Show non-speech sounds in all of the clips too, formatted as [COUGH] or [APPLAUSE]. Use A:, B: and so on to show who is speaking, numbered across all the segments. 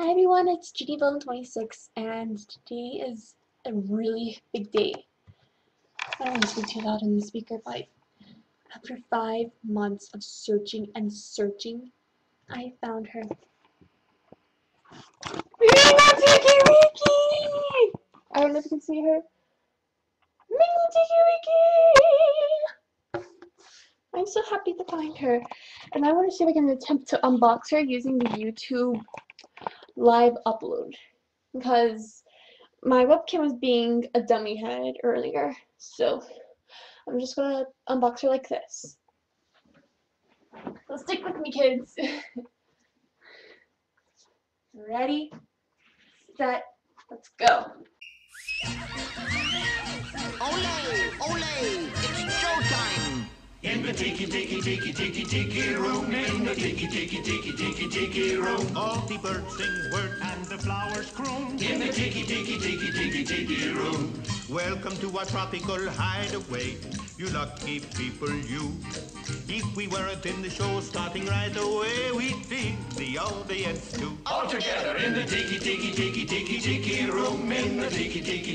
A: Hi everyone, it's Ginny Villain 26 and today is a really big day. I don't want to speak too loud in the speaker, but after five months of searching and searching, I found her. Mango Tiki Wiki! I don't know if you can see her. Mango Tiki Wiki! I'm so happy to find her. And I want to see if I can attempt to unbox her using the YouTube live upload. Because my webcam was being a dummy head earlier so I'm just gonna unbox her like this. So stick with me kids. [LAUGHS] Ready set let's go
B: In the tiki tiki tiki tiki tiki room, in the tiki tiki tiki tiki tiki room,
C: All the birds sing word and the flowers croon.
B: in the tiki tiki tiki tiki tiki room.
C: Welcome to our tropical hideaway, you lucky people, you. If we weren't in the show starting right away, we'd be the audience too.
B: All together in the tiki tiki tiki tiki tiki room, in the tiki tiki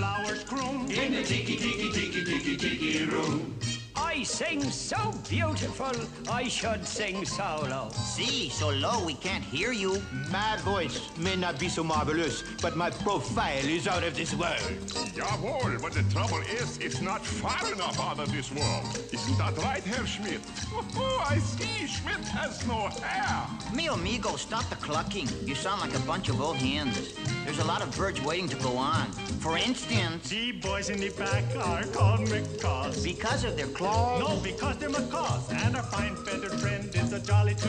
C: flowers croon.
B: in the tiki tiki tiki tiki tiki room.
D: I sing so beautiful, I should sing solo.
E: See, so low we can't hear you.
C: My voice may not be so marvelous, but my profile is out of this world.
F: Jawohl, but the trouble is, it's not far enough out of this world. Isn't that right, Herr Schmidt? Oh, I see, Schmidt has no hair.
E: Mi amigo, stop the clucking. You sound like a bunch of old hens. There's a lot of birds waiting to go on. For instance,
D: The boys in the back are called macaws.
E: because of their claws.
D: No, because they're macaws, and our fine feathered friend is a jolly too.